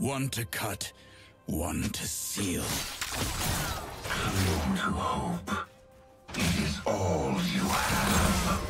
One to cut, one to seal. Cling to hope. It is all you have.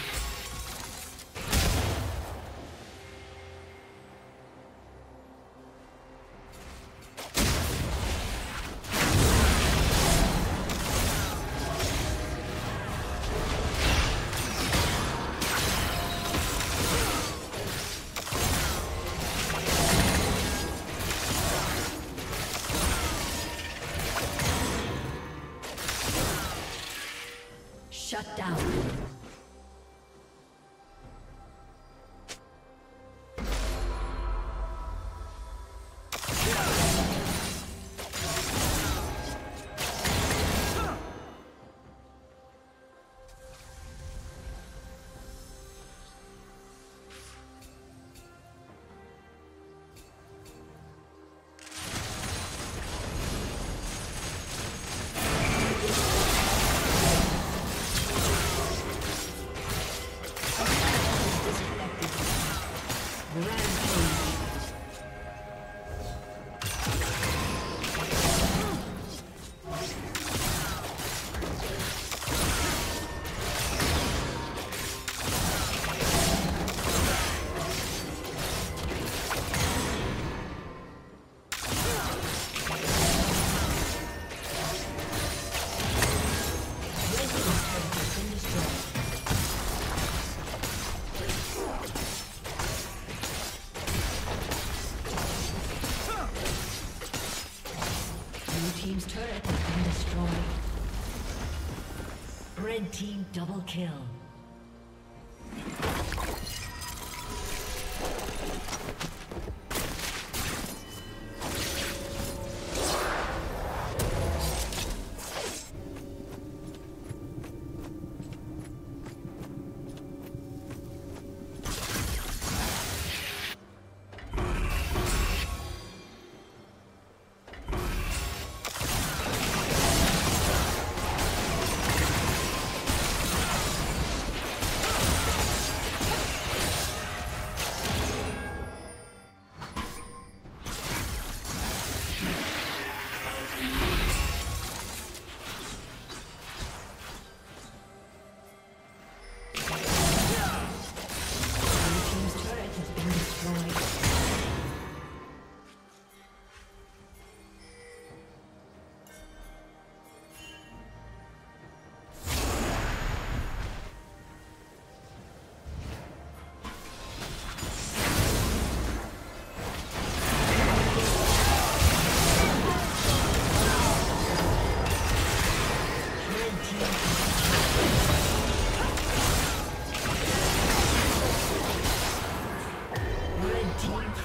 Team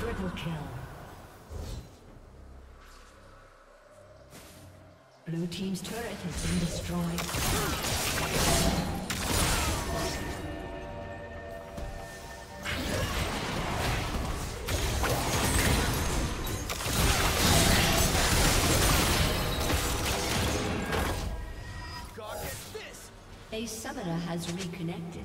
double kill. Blue Team's turret has been destroyed. A summoner has reconnected.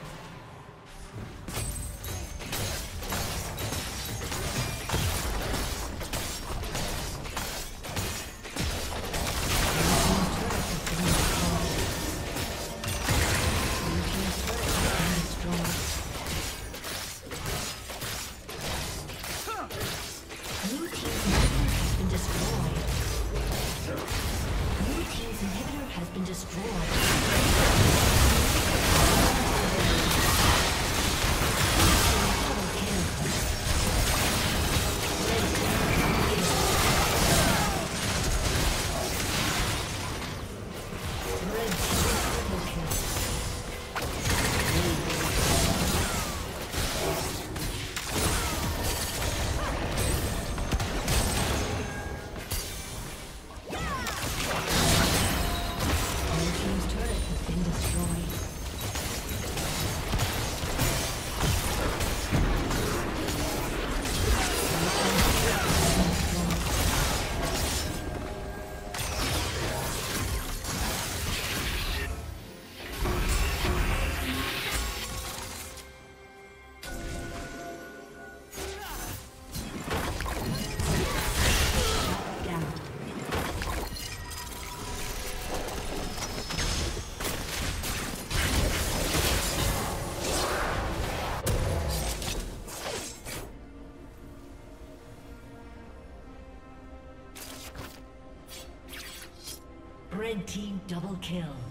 Kill.